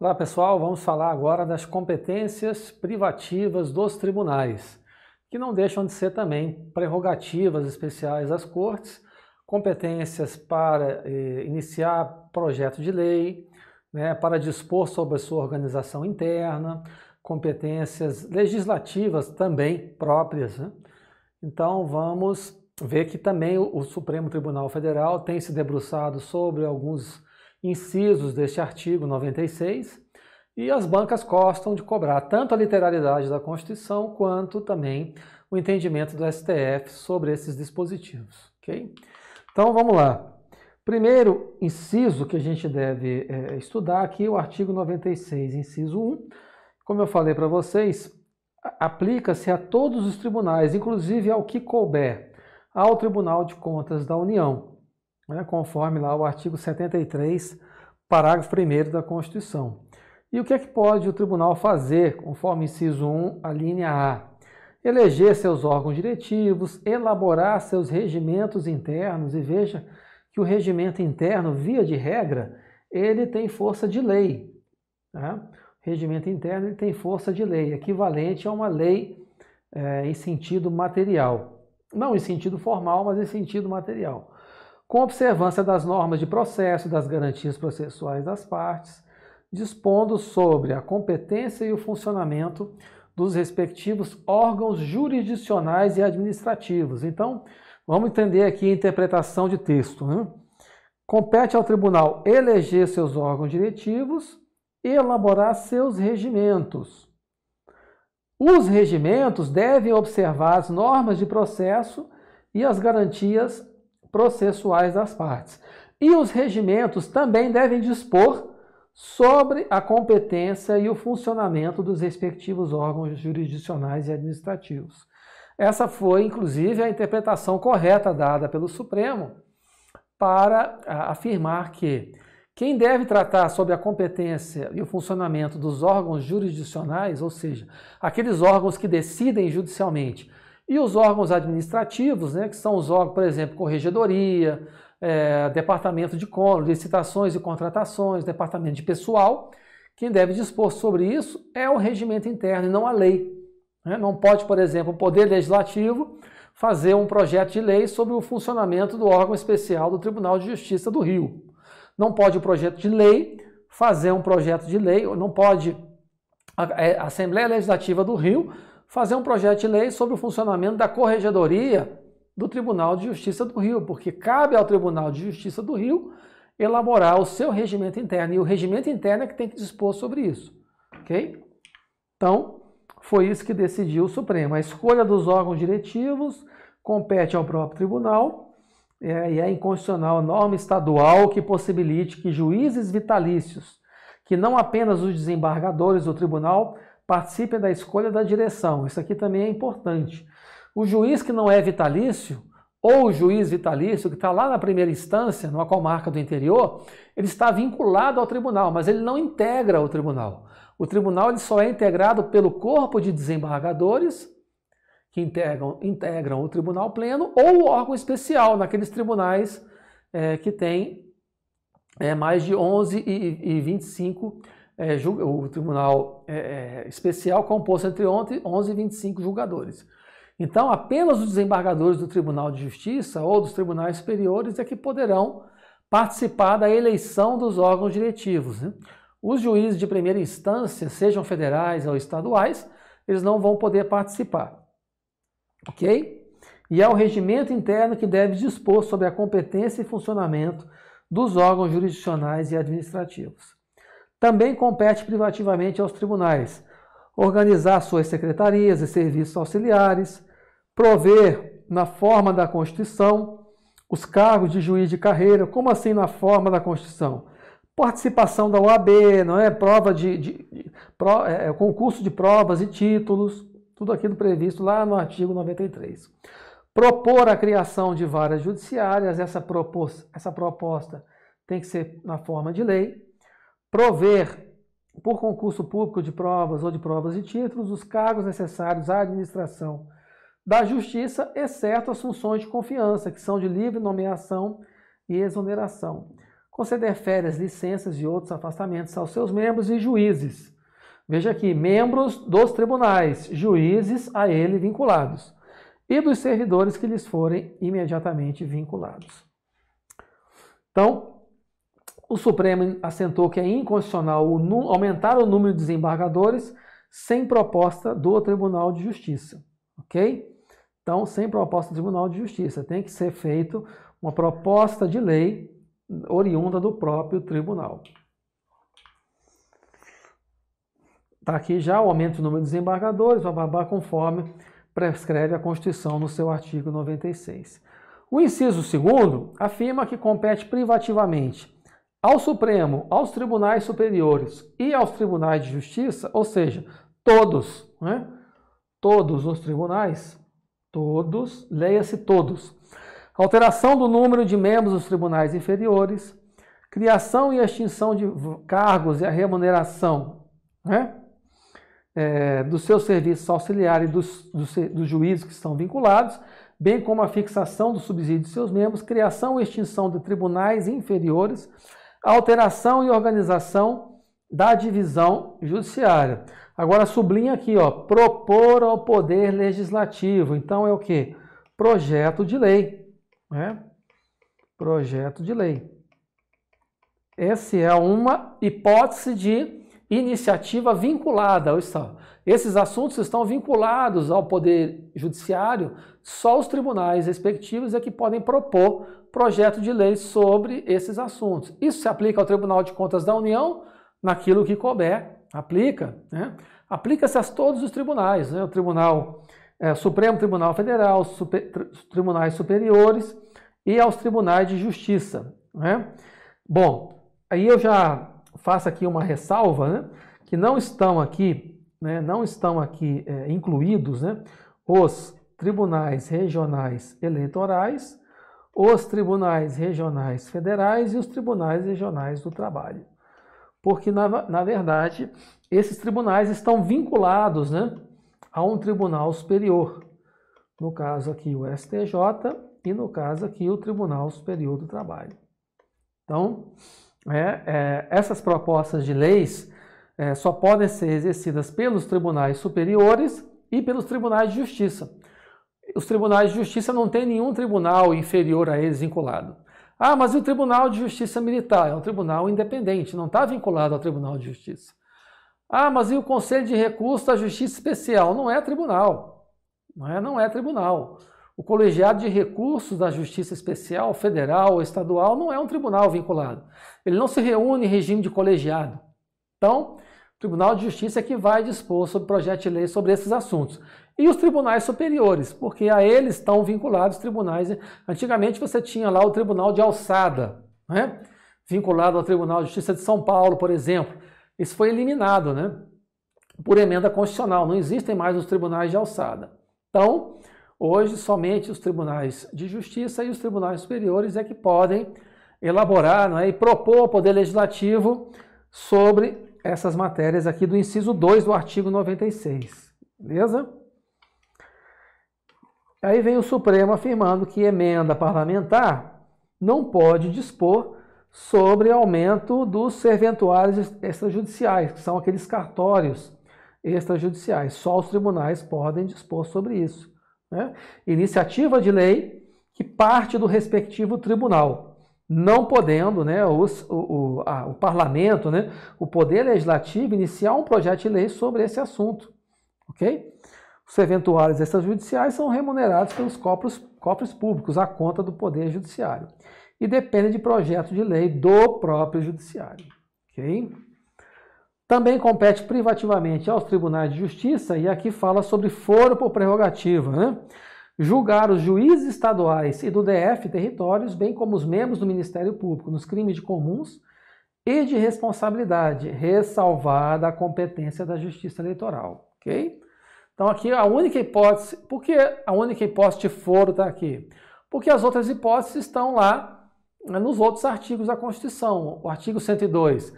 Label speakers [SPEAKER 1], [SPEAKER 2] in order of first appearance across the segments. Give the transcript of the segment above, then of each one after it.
[SPEAKER 1] Olá pessoal, vamos falar agora das competências privativas dos tribunais, que não deixam de ser também prerrogativas especiais das cortes, competências para eh, iniciar projeto de lei, né, para dispor sobre a sua organização interna, competências legislativas também próprias. Né? Então vamos ver que também o, Supremo Tribunal Federal tem se debruçado sobre alguns incisos deste artigo 96, e as bancas gostam de cobrar tanto a literalidade da Constituição quanto também o entendimento do STF sobre esses dispositivos. Okay? Então vamos lá. Primeiro inciso que a gente deve é, estudar aqui, o artigo 96, inciso 1. Como eu falei para vocês, aplica-se a todos os tribunais, inclusive ao que couber, ao Tribunal de Contas da União né, conforme lá o artigo 73, parágrafo 1 da Constituição. E o que é que pode o tribunal fazer, conforme inciso 1, a linha A? Eleger seus órgãos diretivos, elaborar seus regimentos internos, e veja que o regimento interno, via de regra, ele tem força de lei. Tá? Regimento interno ele tem força de lei, equivalente a uma lei é, em sentido material. Não em sentido formal, mas em sentido material com observância das normas de processo das garantias processuais das partes, dispondo sobre a competência e o funcionamento dos respectivos órgãos jurisdicionais e administrativos. Então, vamos entender aqui a interpretação de texto. Né? Compete ao tribunal eleger seus órgãos diretivos elaborar seus regimentos. Os regimentos devem observar as normas de processo e as garantias processuais das partes. E os regimentos também devem dispor sobre a competência e o funcionamento dos respectivos órgãos jurisdicionais e administrativos. Essa foi, inclusive, a interpretação correta dada pelo Supremo para afirmar que quem deve tratar sobre a competência e o funcionamento dos órgãos jurisdicionais, ou seja, aqueles órgãos que decidem judicialmente e os órgãos administrativos, né, que são os órgãos, por exemplo, corregedoria, é, departamento de licitações e contratações, departamento de pessoal, quem deve dispor sobre isso é o regimento interno e não a lei. Né? Não pode, por exemplo, o Poder Legislativo fazer um projeto de lei sobre o funcionamento do órgão especial do Tribunal de Justiça do Rio. Não pode o projeto de lei fazer um projeto de lei, não pode a é, Assembleia Legislativa do Rio fazer um projeto de lei sobre o funcionamento da corregedoria do Tribunal de Justiça do Rio, porque cabe ao Tribunal de Justiça do Rio elaborar o seu regimento interno e o regimento interno é que tem que dispor sobre isso, ok? Então, foi isso que decidiu o Supremo. A escolha dos órgãos diretivos compete ao próprio tribunal é, e é inconstitucional a norma estadual que possibilite que juízes vitalícios, que não apenas os desembargadores do tribunal participem da escolha da direção. Isso aqui também é importante. O juiz que não é vitalício, ou o juiz vitalício que está lá na primeira instância, numa comarca do interior, ele está vinculado ao tribunal, mas ele não integra o tribunal. O tribunal ele só é integrado pelo corpo de desembargadores que integram, integram o tribunal pleno ou o órgão especial, naqueles tribunais é, que tem é, mais de 11 e, e 25 é, o Tribunal é, é, Especial composto entre 11 e 25 julgadores. Então, apenas os desembargadores do Tribunal de Justiça ou dos tribunais superiores é que poderão participar da eleição dos órgãos diretivos. Né? Os juízes de primeira instância, sejam federais ou estaduais, eles não vão poder participar. Ok? E é o regimento interno que deve dispor sobre a competência e funcionamento dos órgãos jurisdicionais e administrativos. Também compete privativamente aos tribunais organizar suas secretarias e serviços auxiliares, prover na forma da Constituição os cargos de juiz de carreira, como assim na forma da Constituição? Participação da OAB, não é? Prova de, de, de pro, é, é, concurso de provas e títulos, tudo aquilo previsto lá no artigo 93. Propor a criação de varas judiciárias, essa, propos, essa proposta tem que ser na forma de lei prover por concurso público de provas ou de provas e títulos os cargos necessários à administração da Justiça, exceto as funções de confiança, que são de livre nomeação e exoneração. Conceder férias, licenças e outros afastamentos aos seus membros e juízes. Veja aqui, membros dos tribunais, juízes a ele vinculados, e dos servidores que lhes forem imediatamente vinculados. Então, o Supremo assentou que é inconstitucional aumentar o número de desembargadores sem proposta do Tribunal de Justiça, ok? Então, sem proposta do Tribunal de Justiça, tem que ser feito uma proposta de lei oriunda do próprio tribunal. Está aqui já o aumento do número de desembargadores, babá, conforme prescreve a Constituição no seu artigo 96. O inciso segundo afirma que compete privativamente ao Supremo, aos tribunais superiores e aos tribunais de justiça, ou seja, todos, né? todos os tribunais, todos, leia-se todos. Alteração do número de membros dos tribunais inferiores, criação e extinção de cargos e a remuneração né? É, dos seus serviços auxiliares e dos, dos, dos juízes que estão vinculados, bem como a fixação do subsídio de seus membros, criação e extinção de tribunais inferiores, alteração e organização da divisão judiciária. Agora sublinha aqui, ó, propor ao poder legislativo. Então é o que? Projeto de lei, né? Projeto de lei. Essa é uma hipótese de iniciativa vinculada ao Estado. Esses assuntos estão vinculados ao Poder Judiciário, só os tribunais respectivos é que podem propor projeto de lei sobre esses assuntos. Isso se aplica ao Tribunal de Contas da União, naquilo que couber, aplica. Né? Aplica-se a todos os tribunais, né? o Tribunal é, Supremo Tribunal Federal, super, tribunais superiores e aos tribunais de justiça. Né? Bom, aí eu já faço aqui uma ressalva, né? que não estão aqui, né? não estão aqui é, incluídos né? os tribunais regionais eleitorais, os tribunais regionais federais e os tribunais regionais do trabalho. Porque, na, na verdade, esses tribunais estão vinculados né, a um tribunal superior. No caso aqui, o STJ, e no caso aqui, o Tribunal Superior do Trabalho. Então, é, é, essas propostas de leis é, só podem ser exercidas pelos tribunais superiores e pelos tribunais de justiça os tribunais de justiça não têm nenhum tribunal inferior a eles vinculado. Ah, mas e o Tribunal de Justiça Militar? É um tribunal independente, não está vinculado ao Tribunal de Justiça. Ah, mas e o Conselho de Recurso da Justiça Especial? Não é tribunal. Não é, não é tribunal. O colegiado de recursos da Justiça Especial, federal ou estadual, não é um tribunal vinculado. Ele não se reúne em regime de colegiado. Então, o Tribunal de Justiça é que vai dispor sobre projeto de lei sobre esses assuntos e os tribunais superiores, porque a eles estão vinculados tribunais. Antigamente você tinha lá o Tribunal de Alçada, né? vinculado ao Tribunal de Justiça de São Paulo, por exemplo. Isso foi eliminado, né? Por emenda constitucional. Não existem mais os tribunais de alçada. Então, hoje somente os tribunais de justiça e os tribunais superiores é que podem elaborar né, e propor ao Poder Legislativo sobre essas matérias aqui do inciso 2 do artigo 96. Beleza? Aí vem o Supremo afirmando que emenda parlamentar não pode dispor sobre aumento dos serventuários extrajudiciais, que são aqueles cartórios extrajudiciais. Só os tribunais podem dispor sobre isso. Né? Iniciativa de lei que parte do respectivo tribunal, não podendo né, os, o, o, a, o parlamento, né, o poder legislativo, iniciar um projeto de lei sobre esse assunto. Ok? Os eventuários extrajudiciais são remunerados pelos cofres, cofres públicos à conta do Poder Judiciário e dependem de projeto de lei do próprio Judiciário. Okay? Também compete privativamente aos tribunais de justiça, e aqui fala sobre foro por prerrogativa, né? julgar os juízes estaduais e do DF territórios, bem como os membros do Ministério Público, nos crimes de comuns e de responsabilidade, ressalvada a competência da Justiça Eleitoral. ok? Então aqui a única hipótese, por que a única hipótese de foro está aqui? Porque as outras hipóteses estão lá nos outros artigos da Constituição. O artigo 102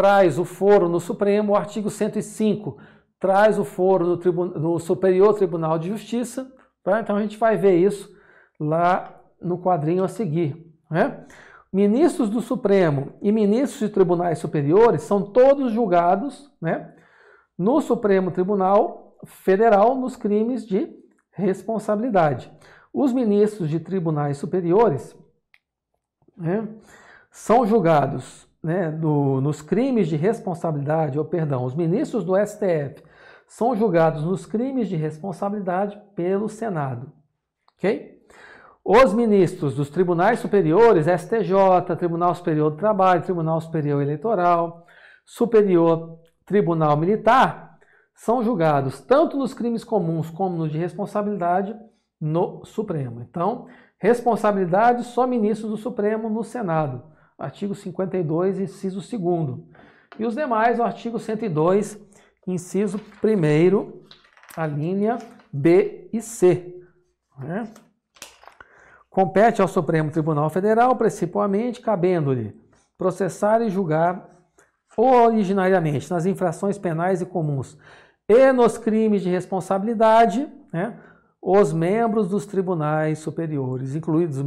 [SPEAKER 1] traz o foro no Supremo, o artigo 105 traz o foro no, no Superior Tribunal de Justiça, Tá? Então a gente vai ver isso lá no quadrinho a seguir. Né? Ministros do Supremo e ministros de tribunais superiores são todos julgados né, no Supremo Tribunal Federal nos crimes de responsabilidade. Os ministros de tribunais superiores né, são julgados né, do, nos crimes de responsabilidade, ou perdão, os ministros do STF são julgados nos crimes de responsabilidade pelo Senado. Ok? Os ministros dos tribunais superiores, STJ, Tribunal Superior do Trabalho, Tribunal Superior Eleitoral, Superior Tribunal Militar, são julgados tanto nos crimes comuns como nos de responsabilidade no Supremo. Então, responsabilidade só ministros do Supremo no Senado. Artigo 52, inciso 2 E os demais, o artigo 102, inciso 1 a linha B e C. Né? Compete ao Supremo Tribunal Federal, principalmente, cabendo-lhe processar e julgar originariamente nas infrações penais e comuns e nos crimes de responsabilidade, né, os membros dos tribunais superiores, incluídos os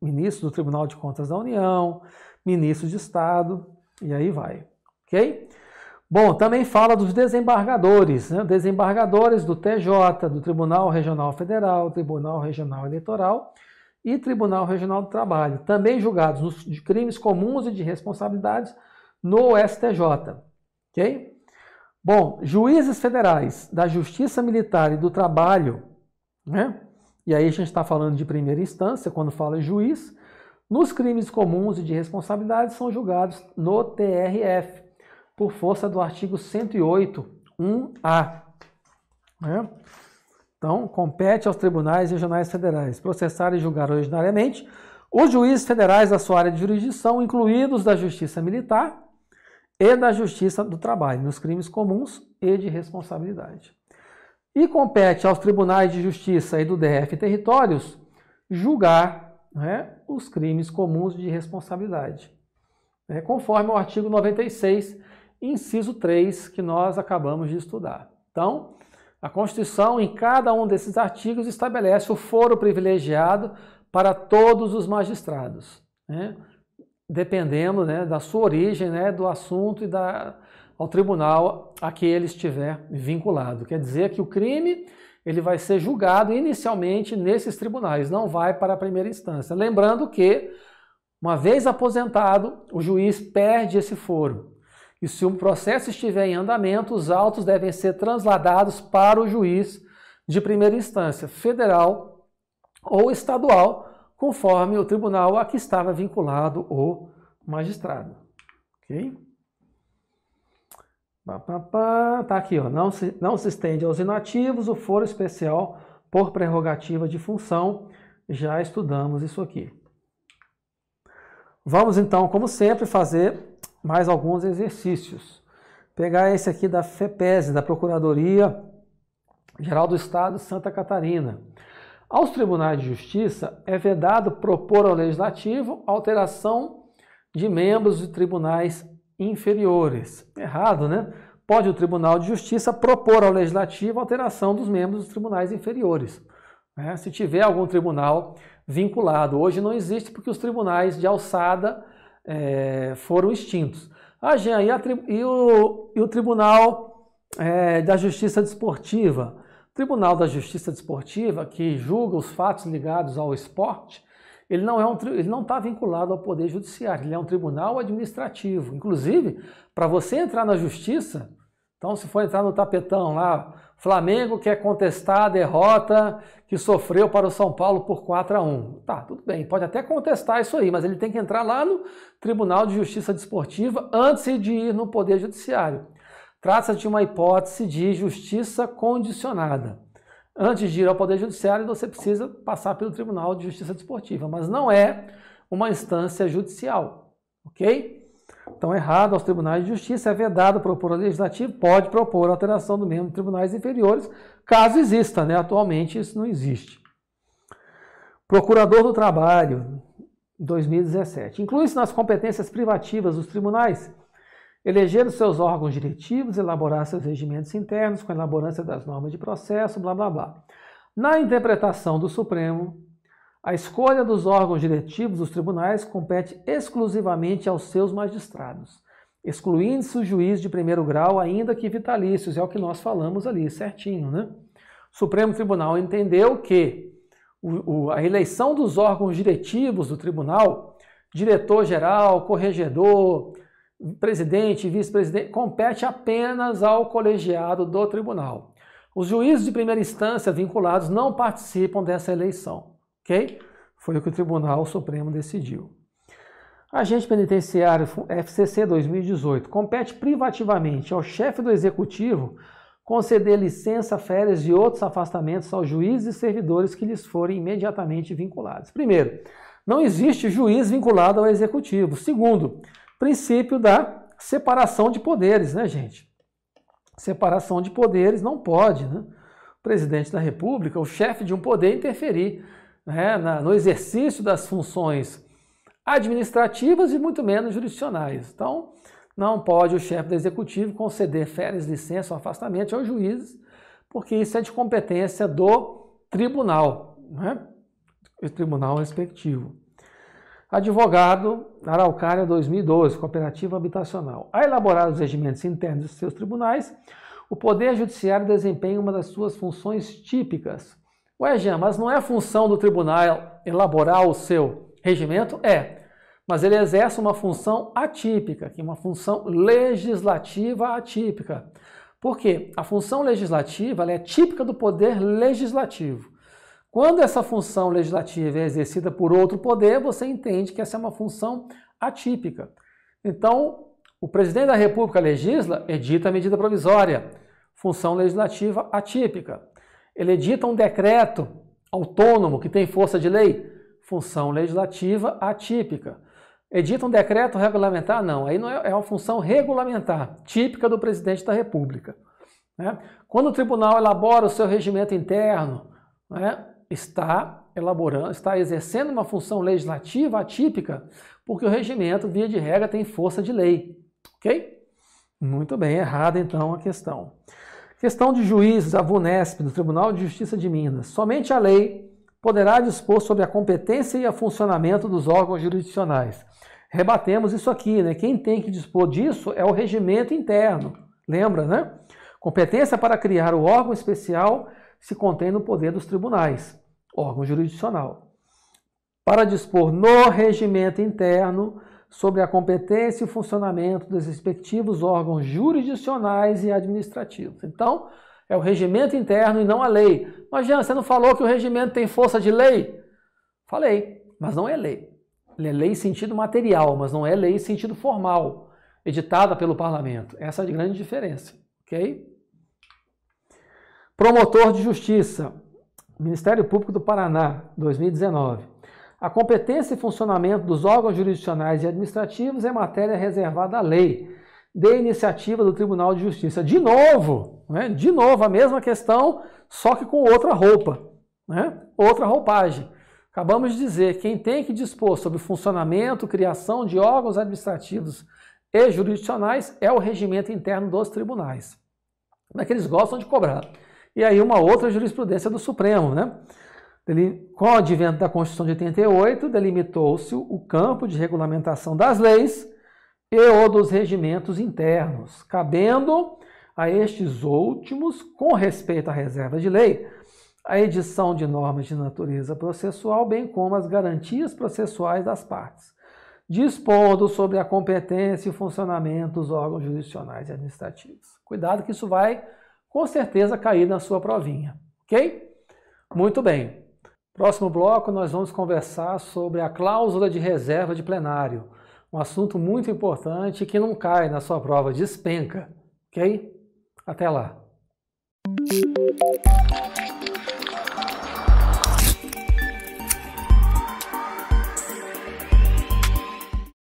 [SPEAKER 1] ministros do Tribunal de Contas da União, ministros de Estado, e aí vai, ok? Bom, também fala dos desembargadores, né? desembargadores do TJ, do Tribunal Regional Federal, Tribunal Regional Eleitoral e Tribunal Regional do Trabalho, também julgados nos, de crimes comuns e de responsabilidades no STJ, ok? Bom, juízes federais da Justiça Militar e do Trabalho, né? E aí a gente está falando de primeira instância, quando fala juiz, nos crimes comuns e de responsabilidade são julgados no TRF, por força do artigo 108, 1A. Né? Então, compete aos tribunais regionais federais processar e julgar originariamente os juízes federais da sua área de jurisdição, incluídos da Justiça Militar, e da Justiça do Trabalho, nos crimes comuns e de responsabilidade. E compete aos tribunais de justiça e do DF territórios julgar né, os crimes comuns de responsabilidade, né, conforme o artigo 96, inciso 3, que nós acabamos de estudar. Então, a Constituição, em cada um desses artigos, estabelece o foro privilegiado para todos os magistrados. Né? dependendo né, da sua origem, né, do assunto e da, ao tribunal a que ele estiver vinculado. Quer dizer que o crime ele vai ser julgado inicialmente nesses tribunais, não vai para a primeira instância. Lembrando que, uma vez aposentado, o juiz perde esse foro. E se o processo estiver em andamento, os autos devem ser transladados para o juiz de primeira instância, federal ou estadual, conforme o tribunal a que estava vinculado o magistrado. Ok? Tá aqui, ó. Não se, não se estende aos inativos o foro especial por prerrogativa de função. Já estudamos isso aqui. Vamos então, como sempre, fazer mais alguns exercícios. Pegar esse aqui da FEPES, da Procuradoria Geral do Estado de Santa Catarina. Aos tribunais de justiça é vedado propor ao legislativo alteração de membros de tribunais inferiores. Errado, né? Pode o Tribunal de Justiça propor ao legislativo alteração dos membros dos tribunais inferiores. Né? Se tiver algum tribunal vinculado. Hoje não existe porque os tribunais de alçada é, foram extintos. Ah, Jean, e, e, o, e o Tribunal é, da Justiça Desportiva? Tribunal da Justiça Desportiva, que julga os fatos ligados ao esporte, ele não é um, ele não está vinculado ao poder judiciário, ele é um tribunal administrativo. Inclusive, para você entrar na justiça, então se for entrar no tapetão lá, Flamengo quer contestar a derrota que sofreu para o São Paulo por 4 a 1. Tá, tudo bem, pode até contestar isso aí, mas ele tem que entrar lá no Tribunal de Justiça Desportiva antes de ir no Poder Judiciário. Trata-se de uma hipótese de justiça condicionada. Antes de ir ao Poder Judiciário, você precisa passar pelo Tribunal de Justiça Desportiva, mas não é uma instância judicial, ok? Então, errado aos tribunais de justiça, é vedado propor ao legislativo, pode propor alteração do mesmo tribunais inferiores, caso exista, né? Atualmente isso não existe. Procurador do Trabalho, 2017. Inclui-se nas competências privativas dos tribunais eleger os seus órgãos diretivos, elaborar seus regimentos internos com a elaboração das normas de processo, blá blá blá. Na interpretação do Supremo, a escolha dos órgãos diretivos dos tribunais compete exclusivamente aos seus magistrados, excluindo-se o juiz de primeiro grau, ainda que vitalícios, é o que nós falamos ali, certinho, né? O Supremo Tribunal entendeu que a eleição dos órgãos diretivos do tribunal, diretor-geral, corregedor, presidente e vice-presidente, compete apenas ao colegiado do tribunal. Os juízes de primeira instância vinculados não participam dessa eleição, ok? Foi o que o Tribunal Supremo decidiu. Agente penitenciário FCC 2018 compete privativamente ao chefe do executivo conceder licença, férias e outros afastamentos aos juízes e servidores que lhes forem imediatamente vinculados. Primeiro, não existe juiz vinculado ao executivo. Segundo, princípio da separação de poderes, né, gente? Separação de poderes não pode, né? O presidente da República, o chefe de um poder, interferir né, na, no exercício das funções administrativas e muito menos jurisdicionais. Então, não pode o chefe do executivo conceder férias, licença ou afastamento aos juízes, porque isso é de competência do tribunal, né? o tribunal respectivo. Advogado, Araucária 2012, Cooperativa Habitacional. A elaborar os regimentos internos dos seus tribunais, o Poder Judiciário desempenha uma das suas funções típicas. Ué, Jean, mas não é função do tribunal elaborar o seu regimento? É mas ele exerce uma função atípica, que é uma função legislativa atípica. Por quê? A função legislativa é típica do poder legislativo. Quando essa função legislativa é exercida por outro poder, você entende que essa é uma função atípica. Então, o presidente da República legisla, edita a medida provisória, função legislativa atípica. Ele edita um decreto autônomo que tem força de lei, função legislativa atípica. Edita um decreto regulamentar? Não, aí não é, é uma função regulamentar, típica do presidente da República. Né? Quando o tribunal elabora o seu regimento interno, né, está elaborando, está exercendo uma função legislativa atípica, porque o regimento, via de regra, tem força de lei. Ok? Muito bem, errada então a questão. Questão de juízes, a VUNESP, do Tribunal de Justiça de Minas. Somente a lei poderá dispor sobre a competência e o funcionamento dos órgãos jurisdicionais rebatemos isso aqui, né? Quem tem que dispor disso é o regimento interno. Lembra, né? Competência para criar o órgão especial se contém no poder dos tribunais, órgão jurisdicional. Para dispor no regimento interno sobre a competência e funcionamento dos respectivos órgãos jurisdicionais e administrativos. Então, é o regimento interno e não a lei. Mas, Jean, você não falou que o regimento tem força de lei? Falei, mas não é lei. Ele é lei em sentido material, mas não é lei em sentido formal, editada pelo parlamento. Essa é a grande diferença, ok? Promotor de Justiça, Ministério Público do Paraná, 2019. A competência e funcionamento dos órgãos jurisdicionais e administrativos é matéria reservada à lei, de iniciativa do Tribunal de Justiça. De novo, né? de novo, a mesma questão, só que com outra roupa, né? outra roupagem. Acabamos de dizer, quem tem que dispor sobre funcionamento, criação de órgãos administrativos e jurisdicionais é o regimento interno dos tribunais. Como é que eles gostam de cobrar? E aí uma outra jurisprudência do Supremo, né? Com o advento da Constituição de 88, delimitou-se o campo de regulamentação das leis e o dos regimentos internos, cabendo a estes últimos, com respeito à reserva de lei, a edição de normas de natureza processual, bem como as garantias processuais das partes, dispondo sobre a competência e o funcionamento dos órgãos jurisdicionais e administrativos. Cuidado que isso vai, com certeza, cair na sua provinha, ok? Muito bem. Próximo bloco, nós vamos conversar sobre a cláusula de reserva de plenário, um assunto muito importante que não cai na sua prova, despenca, ok? Até lá.